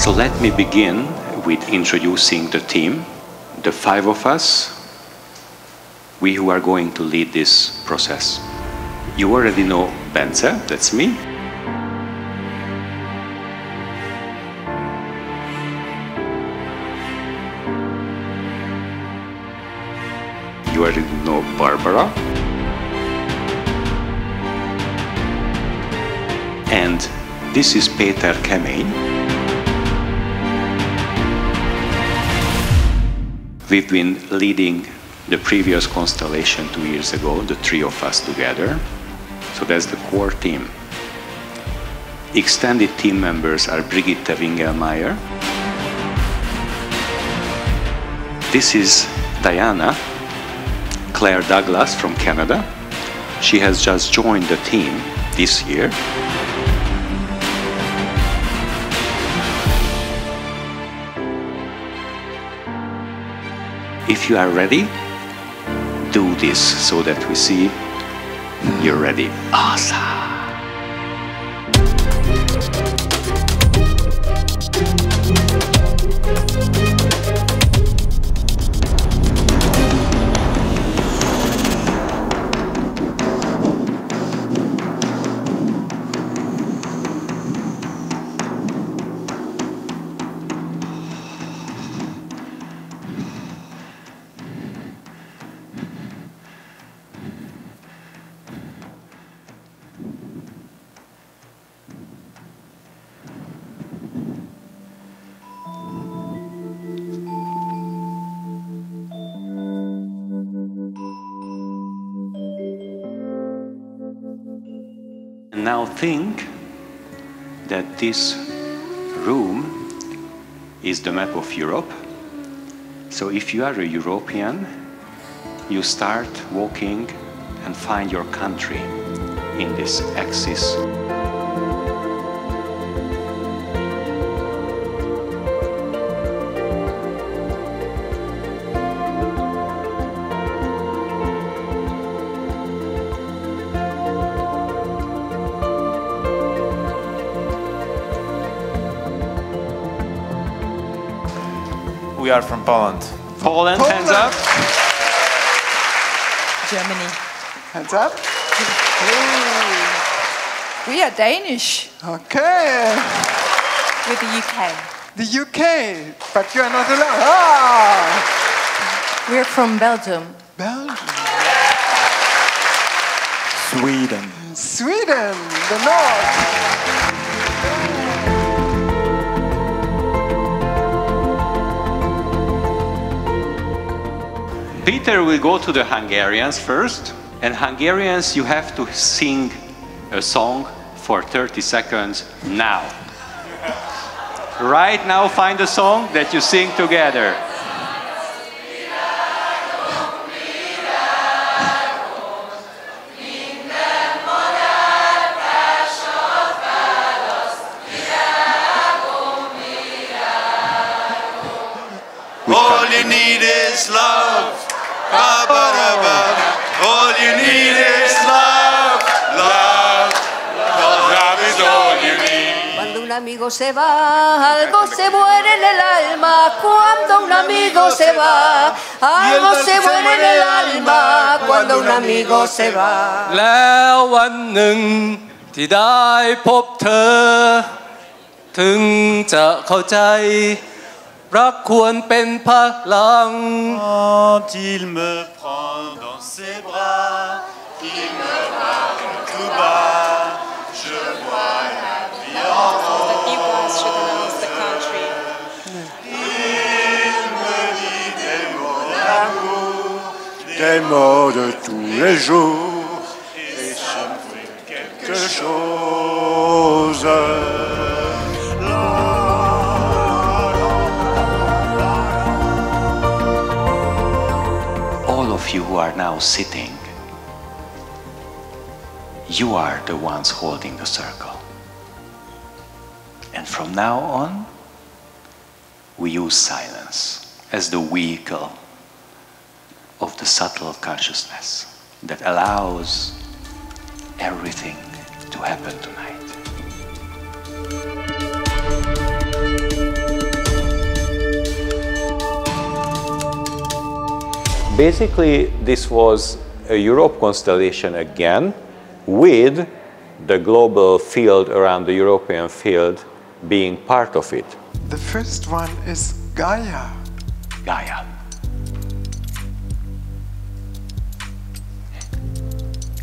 So let me begin with introducing the team, the five of us, we who are going to lead this process. You already know Bence, that's me. You already know Barbara. And this is Peter Kemény. We've been leading the previous constellation two years ago, the three of us together. So that's the core team. Extended team members are Brigitte Wingelmeier. This is Diana, Claire Douglas from Canada. She has just joined the team this year. If you are ready, do this so that we see you're ready. Awesome. This room is the map of Europe. So if you are a European, you start walking and find your country in this axis. We are from Poland. Poland, hands up. Germany. Hands up. We are Danish Okay. with the UK. The UK, but you are not alone. Ah, We're from Belgium. Belgium, Sweden. Sweden, the north. Peter will go to the Hungarians first, and Hungarians, you have to sing a song for 30 seconds now. Right now, find a song that you sing together. amigo se va, algo se muere en el alma. Cuando un amigo se va, algo se muere en el alma. Cuando un amigo se va. แล้ววันหนึ่งที่ได้พบเธอ ถึงจะเข้าใจ รักควรเป็นพลัง Quand il me prend dans ses bras, il me parle tout bas. Je vois la vie en He was should announce the country. Il me dit des mots d'amour, des mots de tous les jours, et je me fais quelque chose. Who are now sitting, you are the ones holding the circle. And from now on, we use silence as the vehicle of the subtle consciousness that allows everything to happen tonight. Basically, this was a Europe constellation again, with the global field around the European field being part of it. The first one is Gaia. Gaia.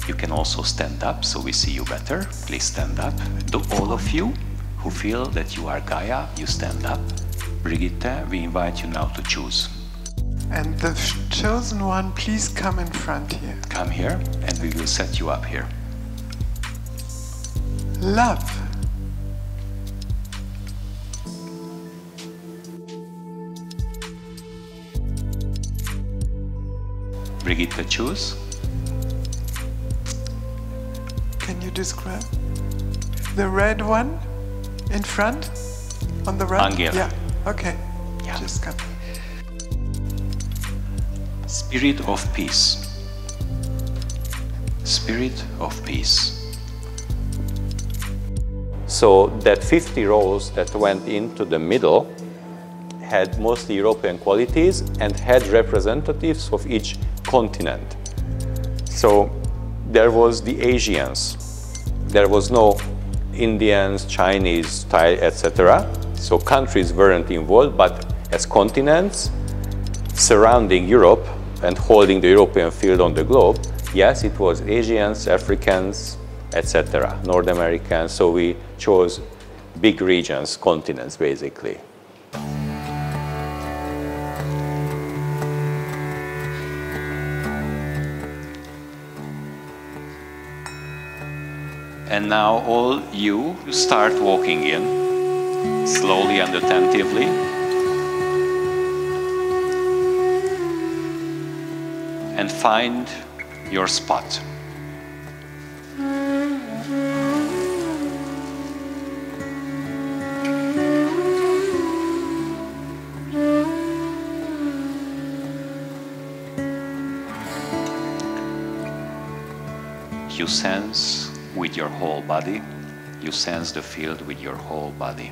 You can also stand up so we see you better. Please stand up. Do all of you who feel that you are Gaia, you stand up. Brigitte, we invite you now to choose. And the chosen one, please come in front here. Come here and we will set you up here. Love. Brigitte, choose. Can you describe? The red one in front? On the right? Angela. Yeah, okay. Yeah. Just come. Spirit of peace. Spirit of peace. So that 50 rows that went into the middle had mostly European qualities and had representatives of each continent. So there was the Asians. There was no Indians, Chinese, Thai, etc. So countries weren't involved, but as continents surrounding Europe and holding the European field on the globe, yes, it was Asians, Africans, etc., North Americans. So we chose big regions, continents, basically. And now all you start walking in, slowly and attentively. And find your spot. You sense with your whole body, you sense the field with your whole body.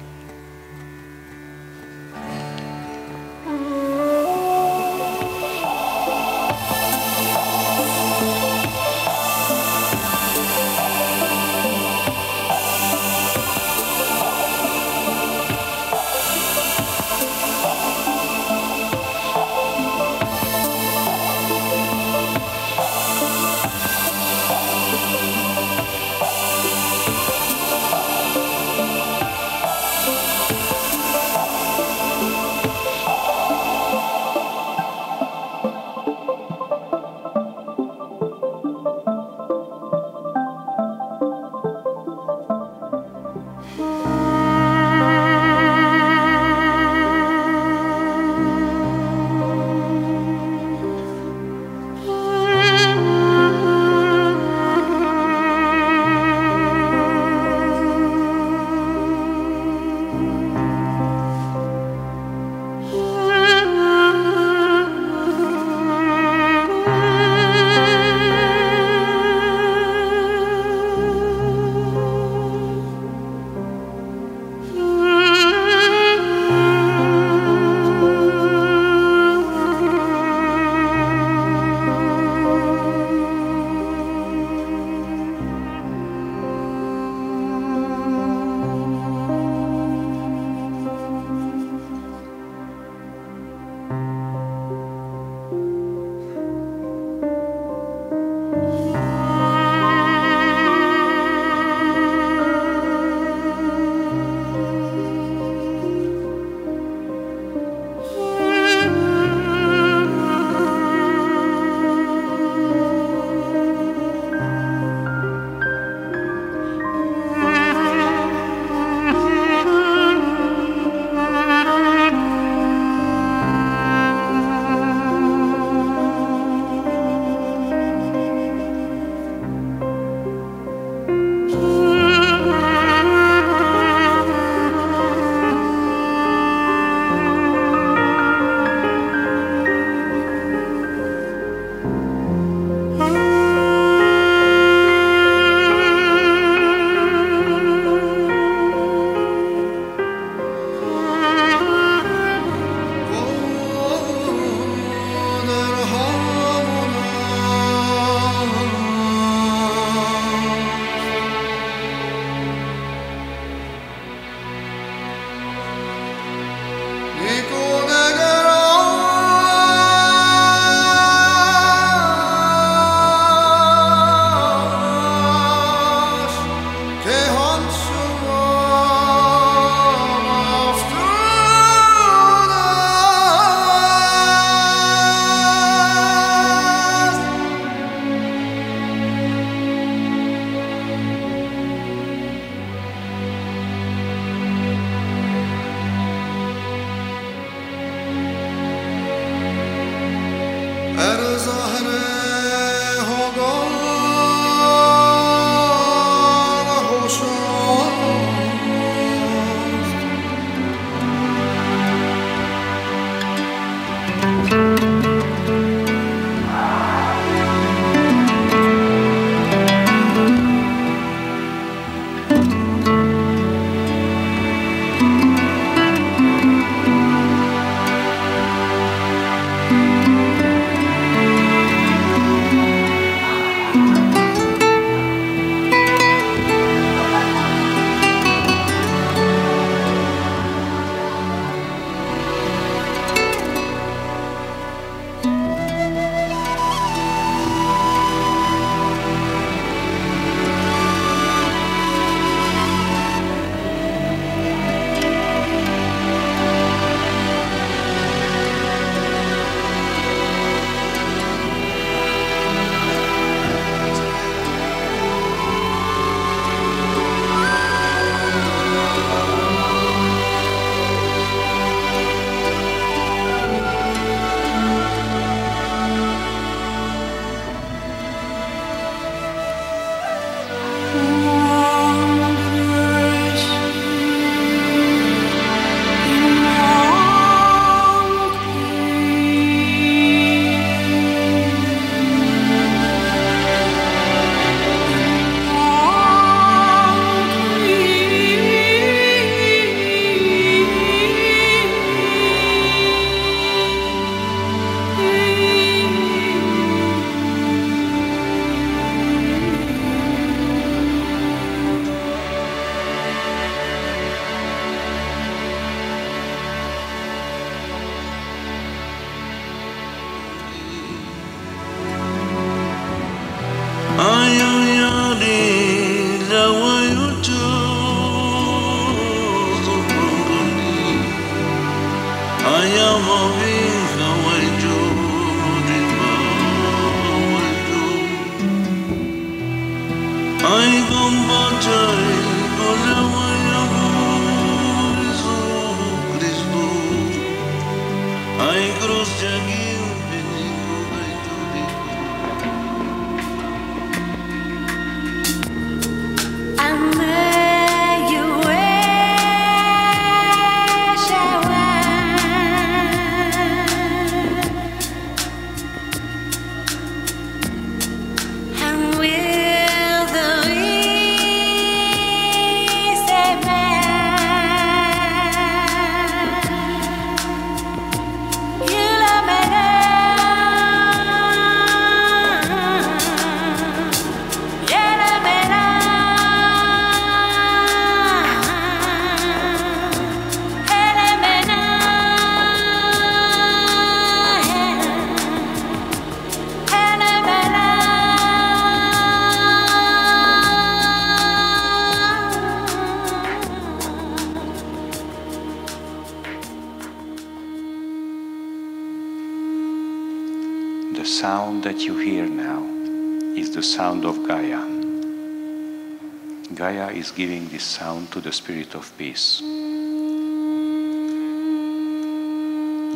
Gaia is giving this sound to the spirit of peace.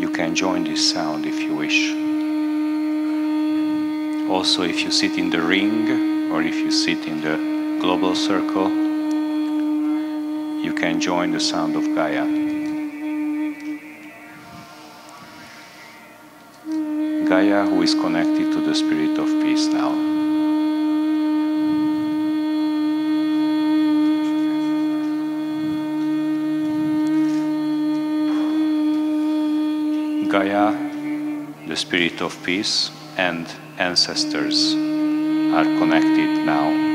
You can join this sound if you wish. Also, if you sit in the ring or if you sit in the global circle, you can join the sound of Gaia. Gaia, who is connected to the spirit of peace now. Gaia, the spirit of peace, and ancestors are connected now.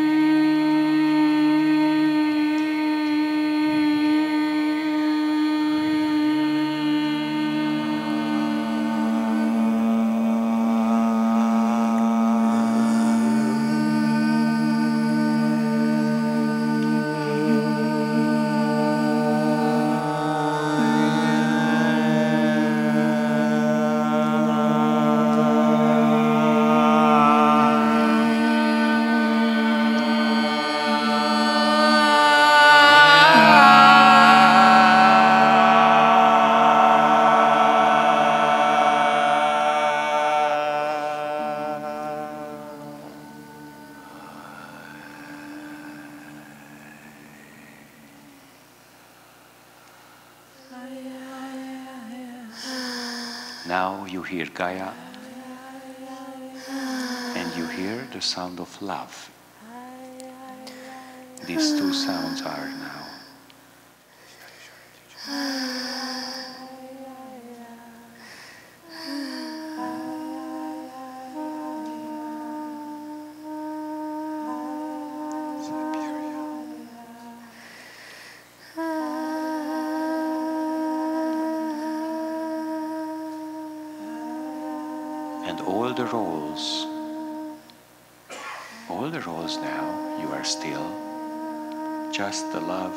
And you hear the sound of love. These two sounds are now. Now, you are still just the love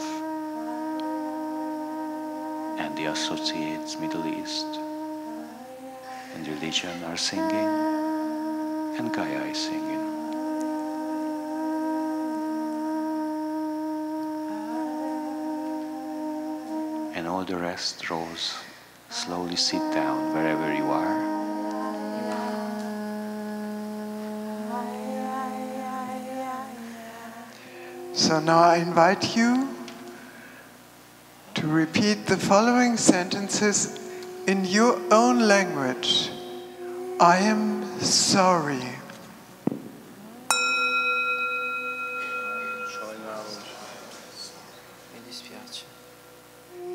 and the associates Middle East and religion are singing and Gaia is singing. And all the rest rows slowly sit down wherever you are. So now I invite you to repeat the following sentences in your own language. I am sorry.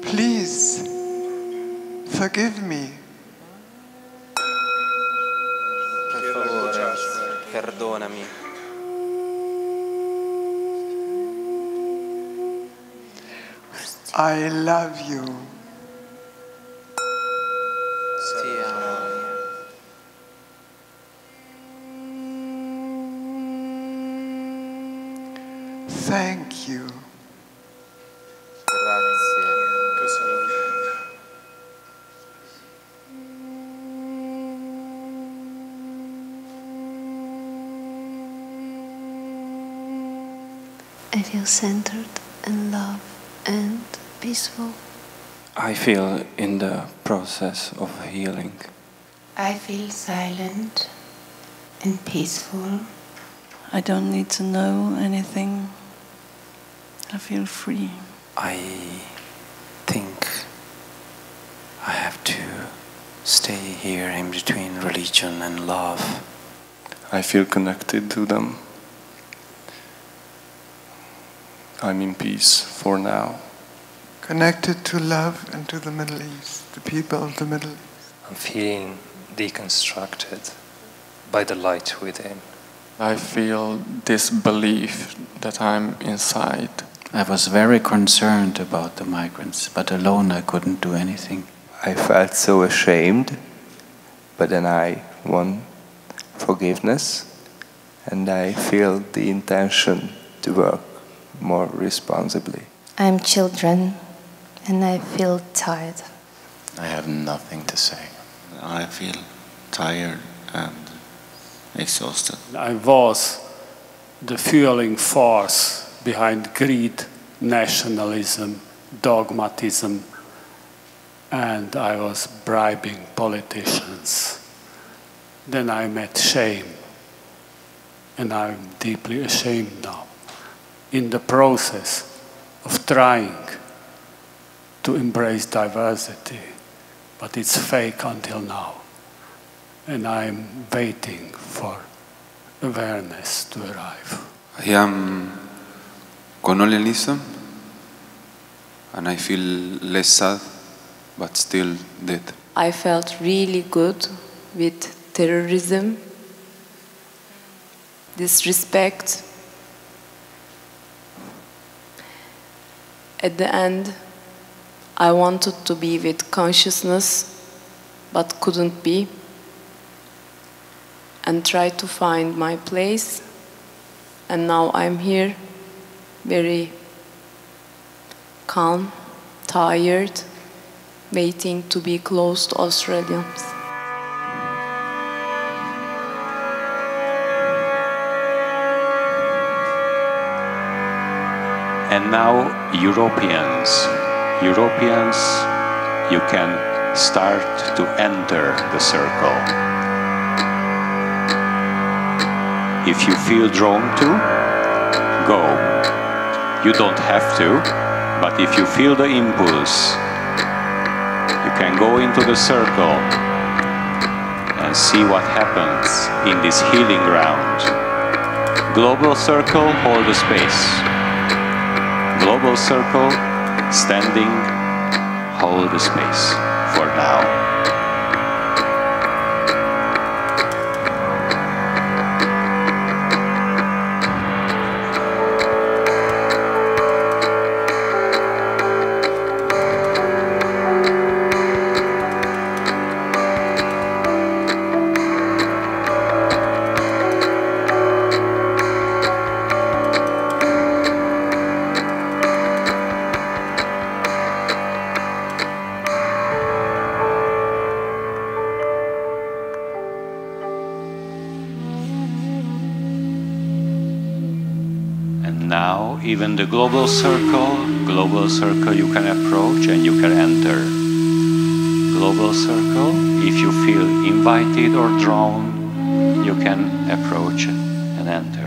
Please forgive me. Per favore, perdonami. I love you. Peaceful. I feel in the process of healing. I feel silent and peaceful. I don't need to know anything. I feel free. I think I have to stay here in between religion and love. I feel connected to them. I'm in peace for now. Connected to love and to the Middle East, the people of the Middle East. I'm feeling deconstructed by the light within. I feel this belief that I'm inside. I was very concerned about the migrants, but alone I couldn't do anything. I felt so ashamed, but then I won forgiveness and I feel the intention to work more responsibly. I'm children and I feel tired. I have nothing to say. I feel tired and exhausted. I was the fueling force behind greed, nationalism, dogmatism, and I was bribing politicians. Then I met shame, and I'm deeply ashamed now. In the process of trying to embrace diversity, but it's fake until now. And I'm waiting for awareness to arrive. I am colonialism and I feel less sad but still dead. I felt really good with terrorism, disrespect. At the end, I wanted to be with consciousness but couldn't be and tried to find my place and now I'm here very calm, tired, waiting to be close to Australians. And now, Europeans. Europeans, you can start to enter the circle. If you feel drawn to, go. You don't have to, but if you feel the impulse, you can go into the circle and see what happens in this healing ground. Global circle, hold the space. Global circle, standing, hold the space for now. Even the global circle, global circle you can approach and you can enter. Global circle, if you feel invited or drawn, you can approach and enter.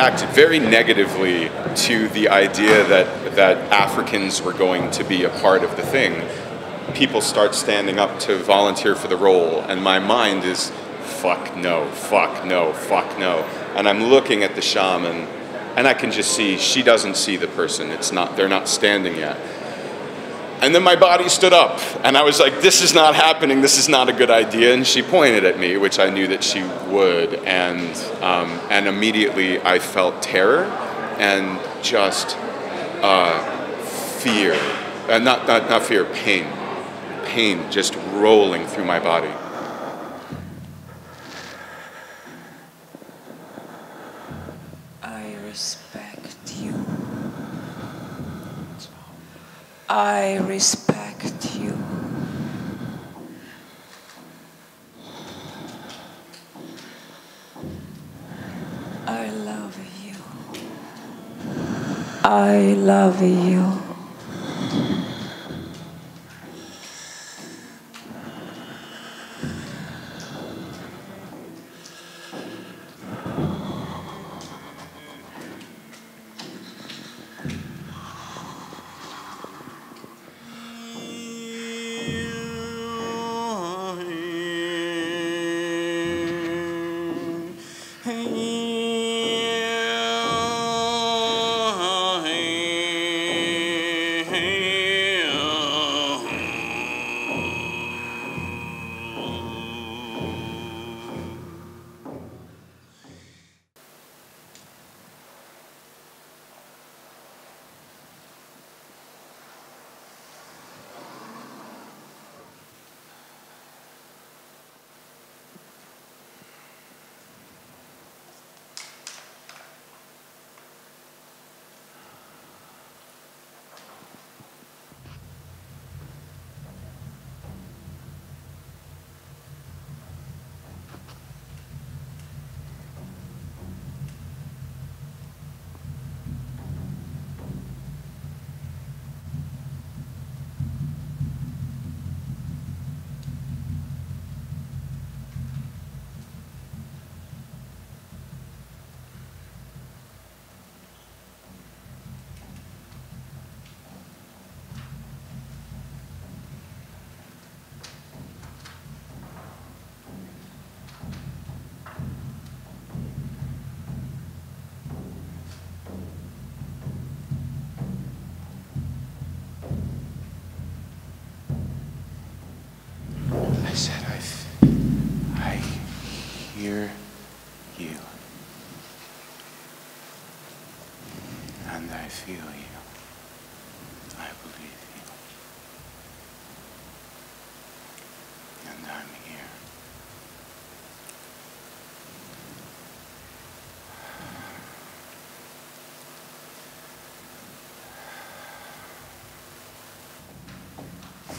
Reacted very negatively to the idea that, that Africans were going to be a part of the thing. People start standing up to volunteer for the role, and my mind is fuck no, fuck no, fuck no. And I'm looking at the shaman, and I can just see she doesn't see the person. It's not, they're not standing yet. And then my body stood up, and I was like, this is not happening, this is not a good idea. And she pointed at me, which I knew that she would. And, um, and immediately I felt terror and just uh, fear. Uh, not, not, not fear, pain. Pain just rolling through my body. I respect you. I respect you. I love you. I love you.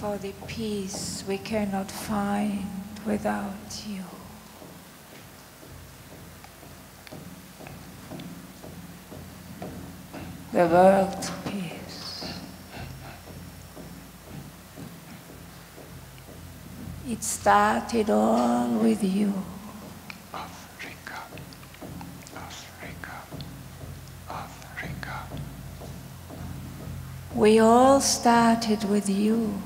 For the peace we cannot find without you. The world's peace. It started all with you. Africa. Africa. Africa. We all started with you.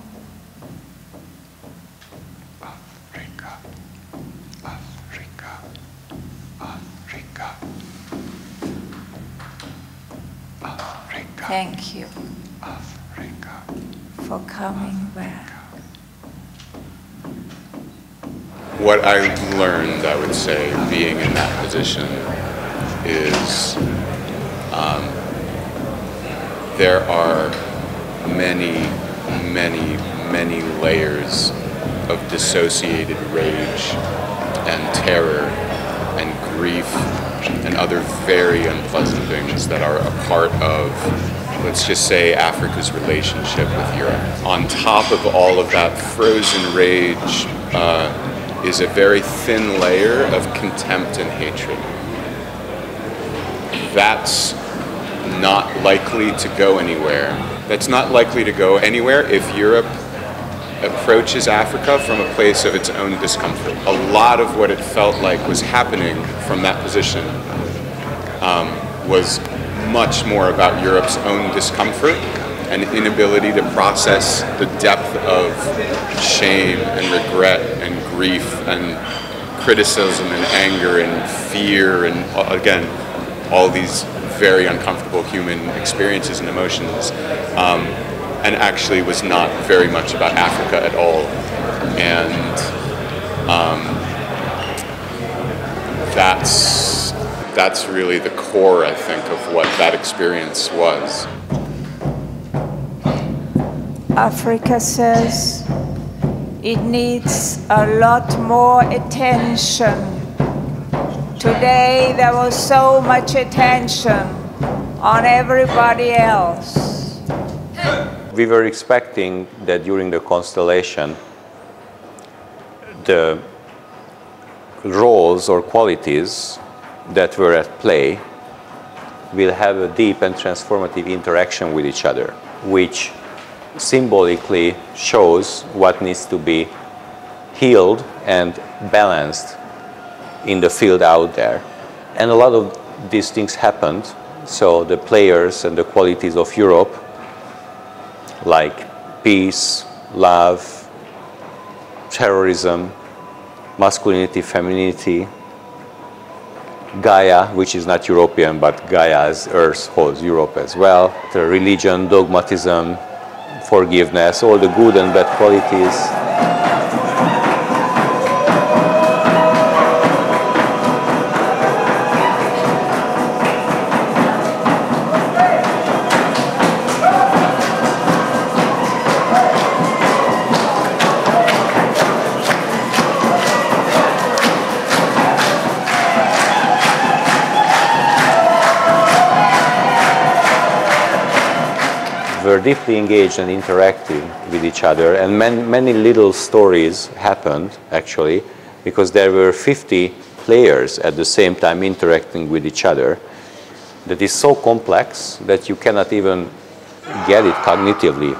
What I learned, I would say, being in that position is um, there are many, many, many layers of dissociated rage and terror and grief and other very unpleasant things that are a part of, let's just say, Africa's relationship with Europe. On top of all of that frozen rage uh, is a very thin layer of contempt and hatred. That's not likely to go anywhere. That's not likely to go anywhere if Europe approaches Africa from a place of its own discomfort. A lot of what it felt like was happening from that position um, was much more about Europe's own discomfort and inability to process the depth of shame and regret grief and criticism and anger and fear and again all these very uncomfortable human experiences and emotions um, and actually was not very much about Africa at all and um, that's that's really the core I think of what that experience was. Africa says it needs a lot more attention. Today there was so much attention on everybody else. We were expecting that during the constellation, the roles or qualities that were at play will have a deep and transformative interaction with each other, which symbolically shows what needs to be healed and balanced in the field out there. And a lot of these things happened. So the players and the qualities of Europe, like peace, love, terrorism, masculinity, femininity, Gaia, which is not European, but Gaia Earth holds Europe as well, the religion, dogmatism, forgiveness, all the good and bad qualities. Deeply engaged and interacting with each other, and many, many little stories happened actually, because there were 50 players at the same time interacting with each other. That is so complex that you cannot even get it cognitively